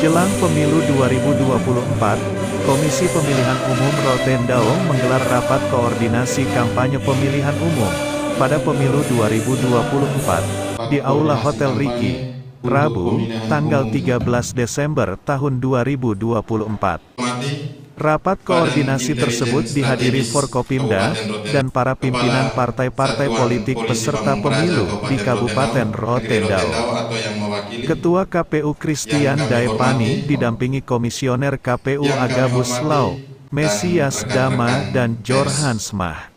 Jelang pemilu 2024, Komisi Pemilihan Umum Rotendao menggelar rapat koordinasi kampanye pemilihan umum pada pemilu 2024 di Aula Hotel Riki, Rabu, tanggal 13 Desember tahun 2024. Rapat koordinasi tersebut dihadiri Forkopimda dan para pimpinan partai-partai politik peserta pemilu di Kabupaten Rotendao. Ketua KPU Christian Daepani didampingi Komisioner KPU Agabus Lau, Mesias Dama dan Jorhansmah.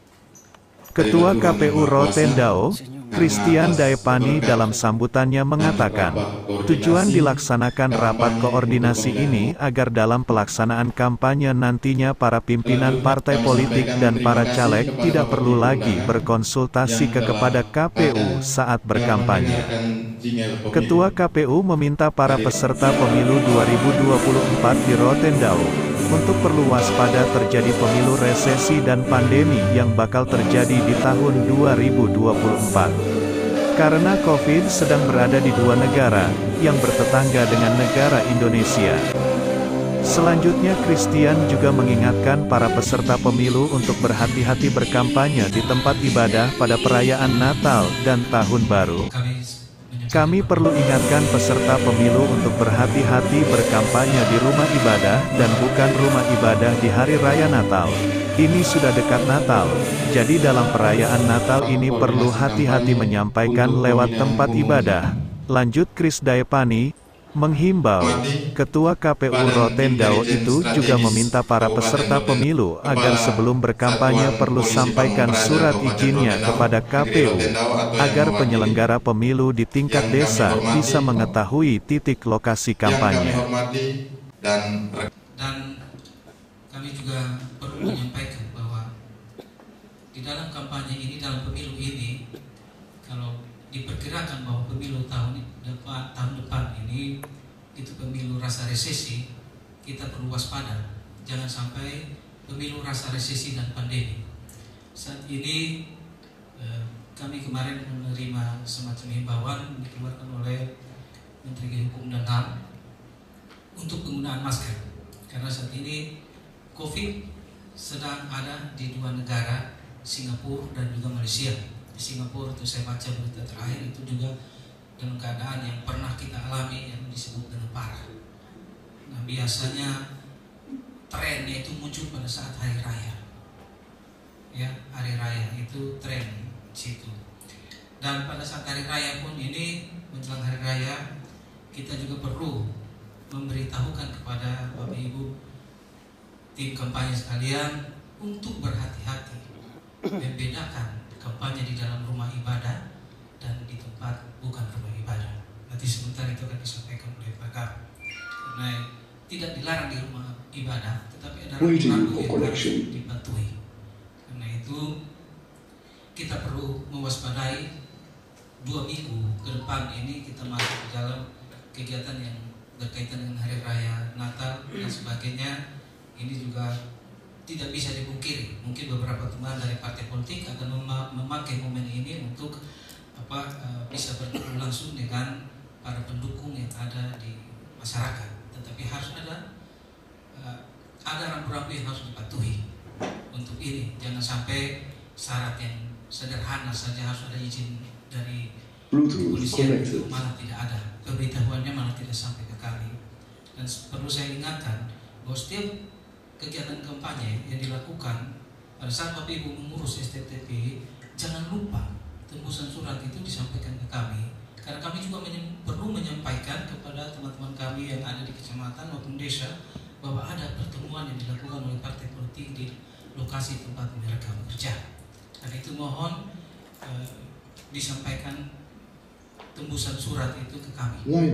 Ketua KPU Rotendao, Christian Daepani dalam sambutannya mengatakan, tujuan dilaksanakan rapat koordinasi ini agar dalam pelaksanaan kampanye nantinya para pimpinan partai politik dan para caleg tidak perlu lagi berkonsultasi ke kepada KPU saat berkampanye. Ketua KPU meminta para peserta pemilu 2024 di Rotendao untuk perlu waspada terjadi pemilu resesi dan pandemi yang bakal terjadi di tahun 2024. Karena COVID sedang berada di dua negara, yang bertetangga dengan negara Indonesia. Selanjutnya Christian juga mengingatkan para peserta pemilu untuk berhati-hati berkampanye di tempat ibadah pada perayaan Natal dan Tahun Baru. Kami perlu ingatkan peserta pemilu untuk berhati-hati berkampanye di rumah ibadah dan bukan rumah ibadah di hari raya Natal. Ini sudah dekat Natal, jadi dalam perayaan Natal ini perlu hati-hati menyampaikan lewat tempat ibadah. Lanjut Chris Daepani, menghimbau, Ketua KPU Rotendao itu juga meminta para peserta pemilu agar sebelum berkampanye perlu sampaikan surat izinnya kepada KPU, agar penyelenggara pemilu di tingkat desa bisa mengetahui titik lokasi kampanye. Dan, dan kami juga perlu menyampaikan bahwa di dalam kampanye ini, dalam pemilu ini, kalau diperkirakan bahwa pemilu tahun tahun itu pemilu rasa resesi, kita perlu waspada. Jangan sampai pemilu rasa resesi dan pandemi. Saat ini eh, kami kemarin menerima semacam himbauan dikeluarkan oleh Menteri Hukum dan HAM untuk penggunaan masker. Karena saat ini COVID sedang ada di dua negara, Singapura dan juga Malaysia. Di Singapura itu saya baca berita terakhir itu juga dalam keadaan yang pernah kita alami yang disebut dengan parah. Nah biasanya trennya itu muncul pada saat hari raya. Ya, hari raya itu tren situ. Dan pada saat hari raya pun ini menjelang hari raya kita juga perlu memberitahukan kepada Bapak Ibu tim kampanye sekalian untuk berhati-hati membedakan kampanye di dalam rumah ibadah dan di tempat bukan rumah ibadah. Nanti sebentar itu akan disampaikan oleh Pak Kar. Karena tidak dilarang di rumah ibadah, tetapi ada rambu yang harus dipatuhi. Karena itu kita perlu mewaspadai dua minggu ke depan ini kita masuk ke dalam kegiatan yang berkaitan dengan hari raya Natal dan sebagainya. Ini juga tidak bisa dipungkiri. Mungkin beberapa teman dari partai politik akan memakai momen ini untuk apa uh, bisa bertemu langsung dengan para pendukung yang ada di masyarakat. Tetapi harus ada uh, ada rambu-rambu yang harus dipatuhi untuk ini. Jangan sampai syarat yang sederhana saja harus ada izin dari kepolisian itu malah tidak ada. Pemberitahuannya malah tidak sampai ke kami. Dan perlu saya ingatkan bahwa setiap kegiatan kampanye yang dilakukan pada saat Bapak Ibu mengurus STTP, jangan lupa tembusan surat itu disampaikan ke kami karena kami juga menyem, perlu menyampaikan kepada teman-teman kami yang ada di desa bahwa ada pertemuan yang dilakukan oleh partai politik di lokasi tempat mereka bekerja. Karena itu mohon eh, disampaikan tembusan surat itu ke kami.